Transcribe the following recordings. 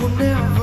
will never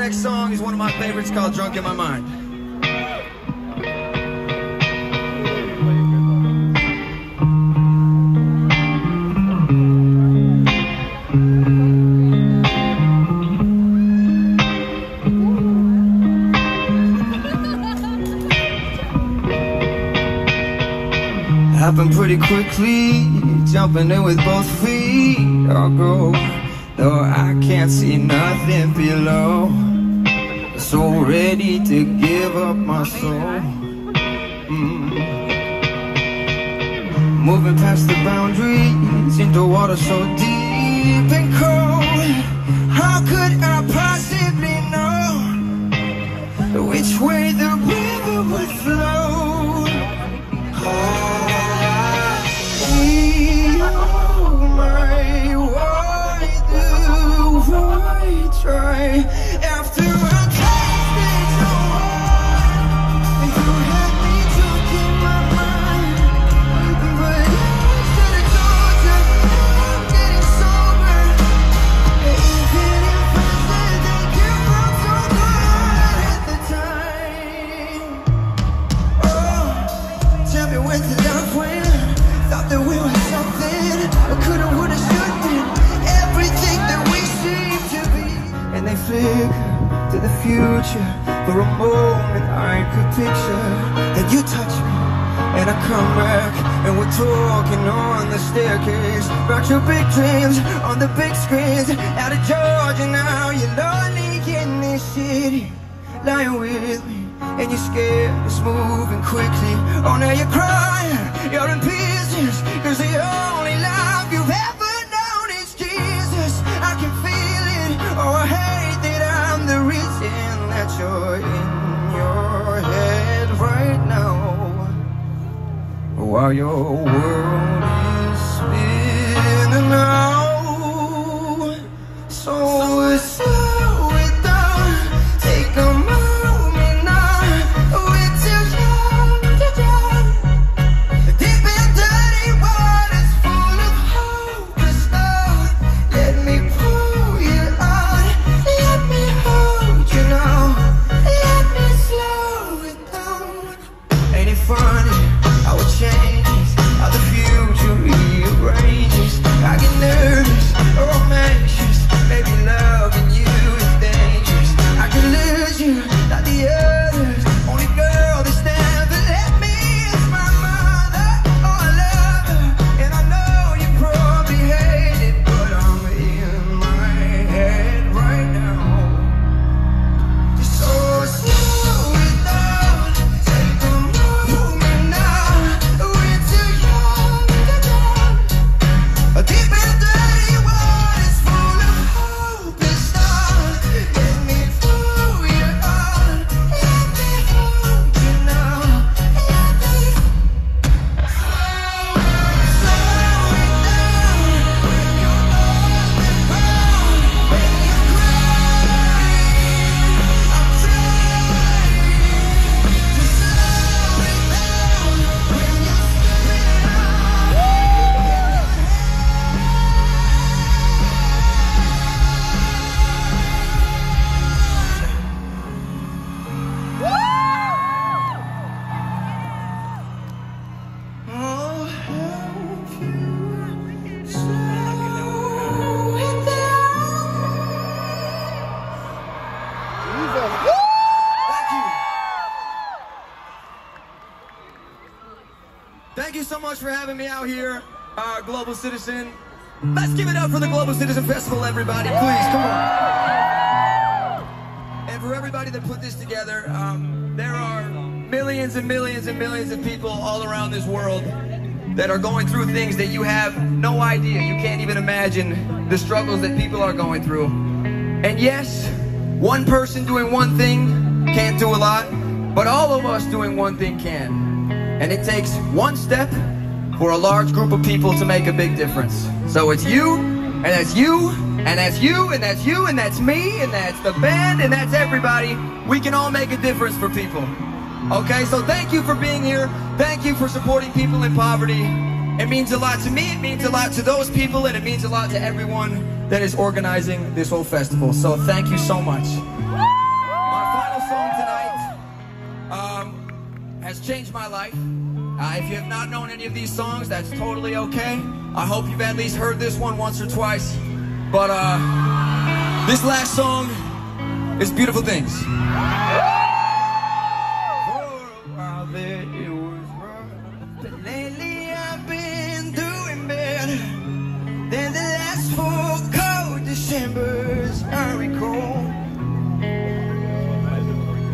Next song is one of my favorites called Drunk in My Mind. Happened pretty quickly, jumping in with both feet. Oh, I'll go, though I can't see nothing below. So ready to give up my soul. Mm. Moving past the boundaries into water so deep and cold. How could I possibly know which way the river would flow? Try and I come back And we're talking on the staircase About your big dreams on the big screens. Out of Georgia now You're lonely in this city. Lying with me and you're scared, it's moving quickly. Oh, now you're crying, you're in pieces Cause the only love you've ever known is Jesus. I can feel it, oh, I hate that I'm the reason That you're in While your world so much for having me out here, Global Citizen. Let's give it up for the Global Citizen Festival, everybody. Please, come on. And for everybody that put this together, um, there are millions and millions and millions of people all around this world that are going through things that you have no idea. You can't even imagine the struggles that people are going through. And yes, one person doing one thing can't do a lot, but all of us doing one thing can. And it takes one step for a large group of people to make a big difference. So it's you, and that's you, and that's you, and that's you, and that's me, and that's the band, and that's everybody. We can all make a difference for people. Okay, so thank you for being here. Thank you for supporting people in poverty. It means a lot to me, it means a lot to those people, and it means a lot to everyone that is organizing this whole festival. So thank you so much. song tonight has changed my life. Uh, if you have not known any of these songs, that's totally okay. I hope you've at least heard this one once or twice. But uh, this last song is Beautiful Things.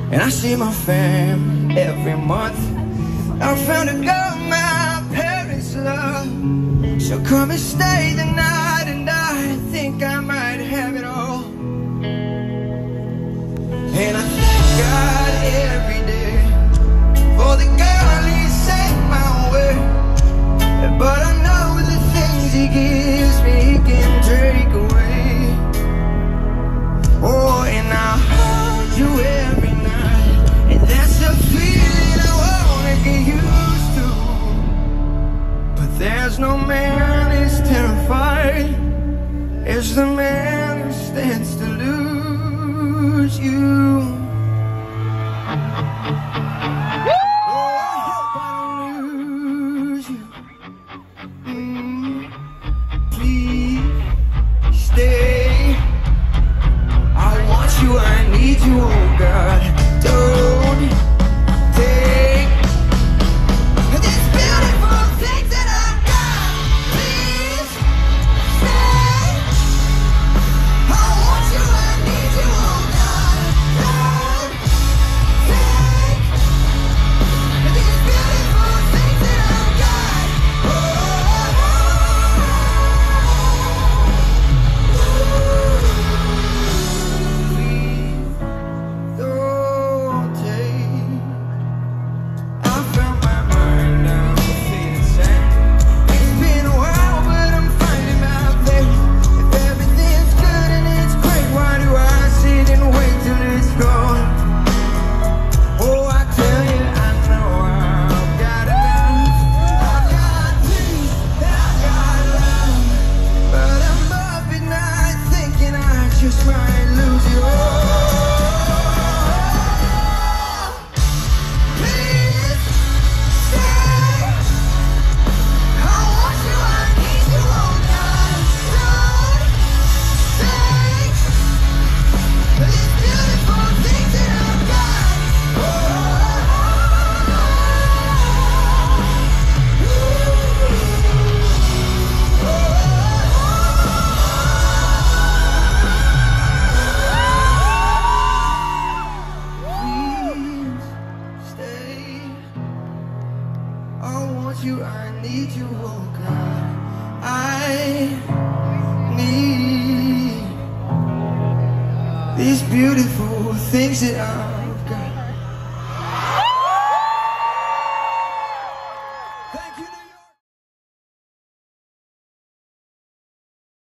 And I see my fam every month. I found a girl my parents love. So come and stay the night, and I think I might have it all. And I thank God every day for the girl he sent my way. But I know the things he gives the man who stands to lose you. Want you, I need you, oh God. I need these beautiful things that I